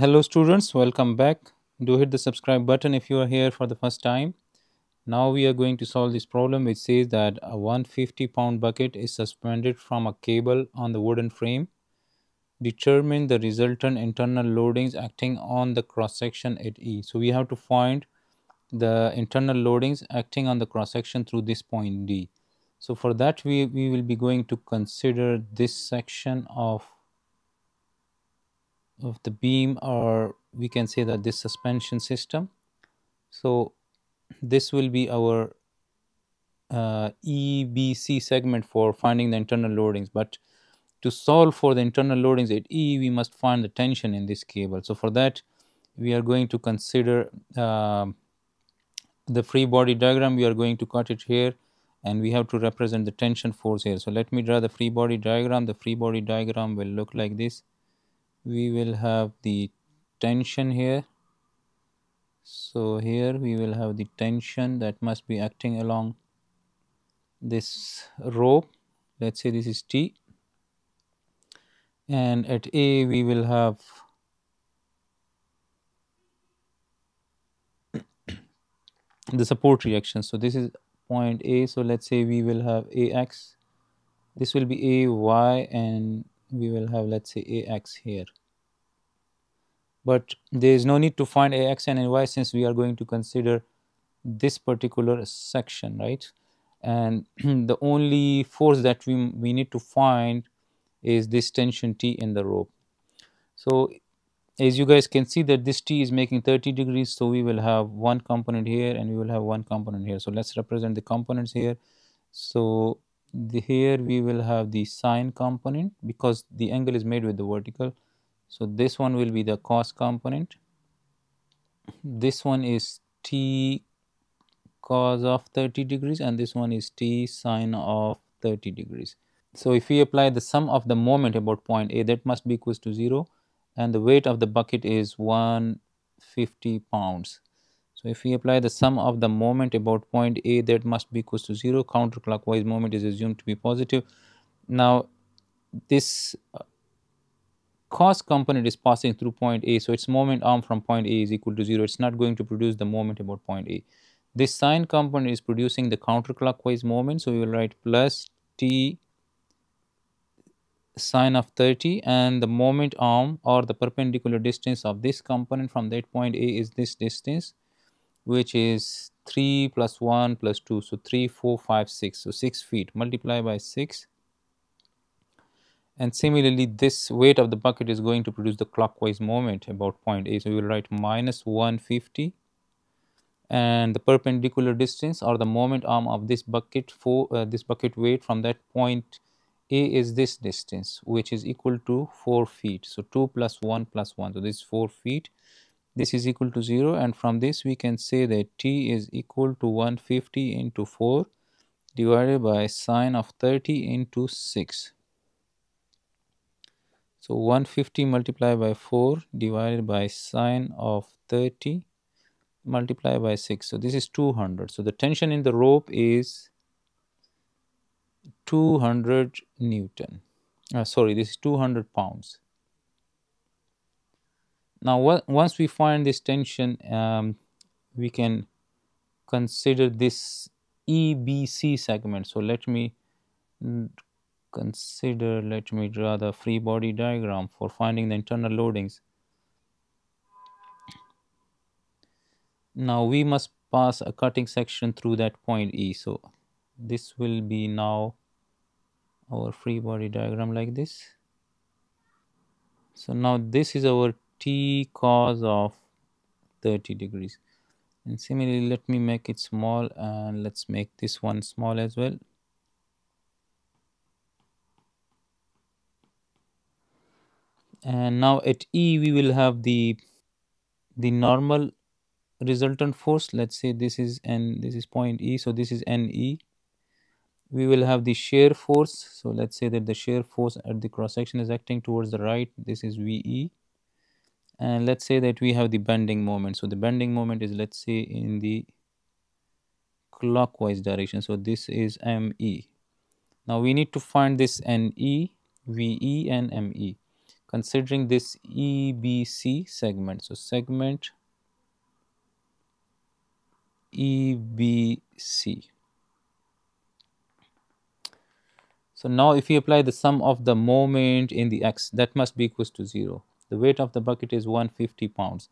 Hello students, welcome back. Do hit the subscribe button if you are here for the first time. Now we are going to solve this problem which says that a 150 pound bucket is suspended from a cable on the wooden frame. Determine the resultant internal loadings acting on the cross section at E. So we have to find the internal loadings acting on the cross section through this point D. So for that we, we will be going to consider this section of of the beam or we can say that this suspension system. So this will be our uh, EBC segment for finding the internal loadings. But to solve for the internal loadings at E, we must find the tension in this cable. So for that, we are going to consider uh, the free body diagram. We are going to cut it here and we have to represent the tension force here. So let me draw the free body diagram. The free body diagram will look like this we will have the tension here. So here we will have the tension that must be acting along this rope. Let's say this is T. And at A we will have the support reaction. So this is point A. So let's say we will have AX this will be AY and we will have let's say ax here but there is no need to find ax and y since we are going to consider this particular section right and the only force that we, we need to find is this tension T in the rope. So as you guys can see that this T is making 30 degrees so we will have one component here and we will have one component here. So let's represent the components here. So the, here we will have the sine component because the angle is made with the vertical. So this one will be the cos component. This one is t cos of 30 degrees and this one is t sine of 30 degrees. So if we apply the sum of the moment about point A that must be equals to 0 and the weight of the bucket is 150 pounds. So if we apply the sum of the moment about point A that must be equals to 0 counterclockwise moment is assumed to be positive. Now this uh, cos component is passing through point A. So its moment arm from point A is equal to 0 it's not going to produce the moment about point A. This sine component is producing the counterclockwise moment. So we will write plus T sine of 30 and the moment arm or the perpendicular distance of this component from that point A is this distance which is 3 plus 1 plus 2 so 3 4 5 6 so 6 feet. Multiply by 6 and similarly this weight of the bucket is going to produce the clockwise moment about point A. So we will write minus 150 and the perpendicular distance or the moment arm of this bucket for uh, this bucket weight from that point A is this distance which is equal to 4 feet. So 2 plus 1 plus 1 so this is 4 feet this is equal to 0 and from this we can say that t is equal to 150 into 4 divided by sine of 30 into 6. So 150 multiplied by 4 divided by sine of 30 multiplied by 6. So this is 200. So the tension in the rope is 200 Newton. Uh, sorry, this is 200 pounds. Now, once we find this tension, um, we can consider this EBC segment. So, let me consider, let me draw the free body diagram for finding the internal loadings. Now, we must pass a cutting section through that point E. So, this will be now our free body diagram like this. So, now this is our t cos of 30 degrees. And similarly let me make it small and let's make this one small as well. And now at E we will have the the normal resultant force. Let's say this is n this is point E so this is NE we will have the shear force. So let's say that the shear force at the cross section is acting towards the right. This is VE and let's say that we have the bending moment so the bending moment is let's say in the clockwise direction so this is ME now we need to find this NE VE and ME considering this EBC segment. So segment EBC. So now if we apply the sum of the moment in the x, that must be equals to 0. The weight of the bucket is 150 pounds.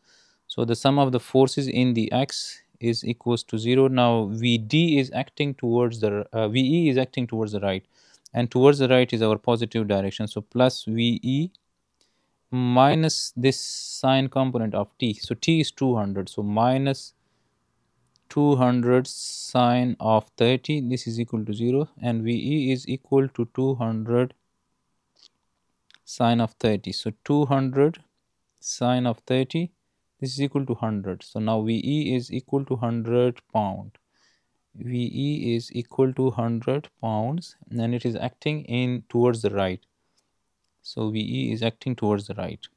So the sum of the forces in the x is equals to 0. Now VD is acting towards the, uh, VE is acting towards the right and towards the right is our positive direction. So plus VE minus this sine component of T. So T is 200. So minus 200 sine of 30 this is equal to 0 and VE is equal to 200 sine of 30 so 200 sine of 30 this is equal to 100 so now VE is equal to 100 pound VE is equal to 100 pounds and it is acting in towards the right so VE is acting towards the right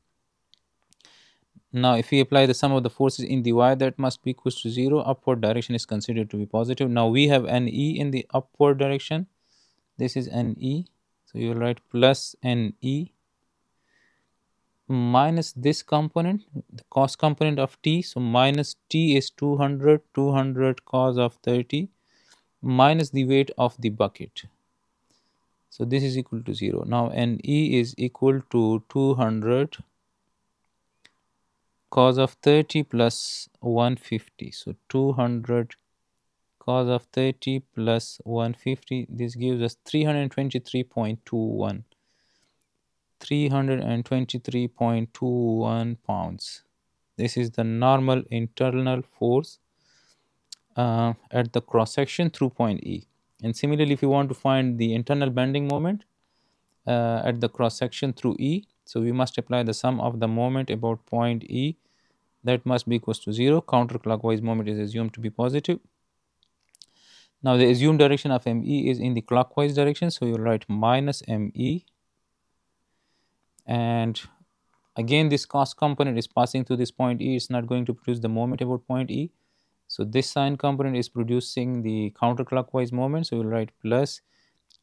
now, if we apply the sum of the forces in the y, that must be equals to 0. Upward direction is considered to be positive. Now, we have an E in the upward direction. This is an E. So, you will write plus an E minus this component, the cos component of t. So, minus t is 200, 200 cos of 30 minus the weight of the bucket. So, this is equal to 0. Now, n E is equal to 200 cos of 30 plus 150 so 200 cos of 30 plus 150 this gives us 323.21 323.21 pounds this is the normal internal force uh, at the cross section through point E and similarly if you want to find the internal bending moment uh, at the cross section through E so we must apply the sum of the moment about point E that must be equals to 0. Counterclockwise moment is assumed to be positive. Now the assumed direction of ME is in the clockwise direction. So you write minus ME and again this cos component is passing through this point E. It's not going to produce the moment about point E. So this sine component is producing the counterclockwise moment. So we'll write plus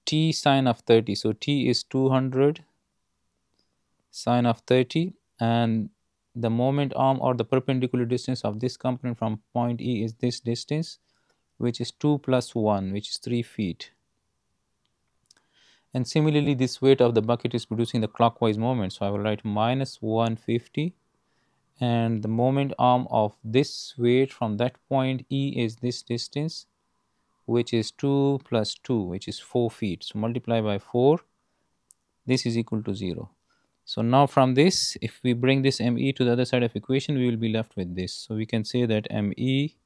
t sine of 30. So t is 200 sine of 30 and the moment arm or the perpendicular distance of this component from point E is this distance which is 2 plus 1 which is 3 feet. And similarly this weight of the bucket is producing the clockwise moment. So I will write minus 150 and the moment arm of this weight from that point E is this distance which is 2 plus 2 which is 4 feet. So multiply by 4 this is equal to 0. So now from this, if we bring this ME to the other side of equation, we will be left with this. So we can say that ME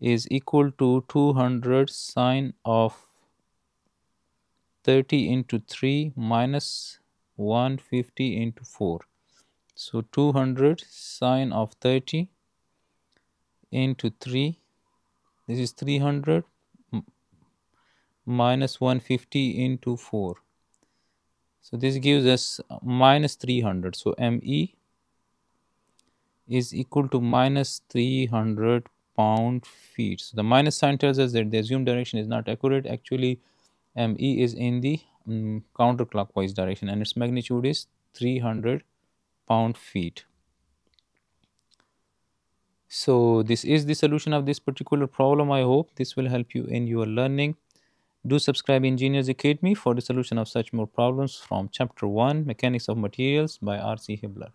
is equal to 200 sine of 30 into 3 minus 150 into 4. So 200 sine of 30 into 3, this is 300 minus 150 into 4. So this gives us minus 300. So ME is equal to minus 300 pound feet. So the minus sign tells us that the assumed direction is not accurate. Actually, ME is in the um, counterclockwise direction and its magnitude is 300 pound feet. So this is the solution of this particular problem. I hope this will help you in your learning. Do subscribe Engineers Academy for the solution of such more problems from Chapter 1 Mechanics of Materials by R.C. Hibbeler.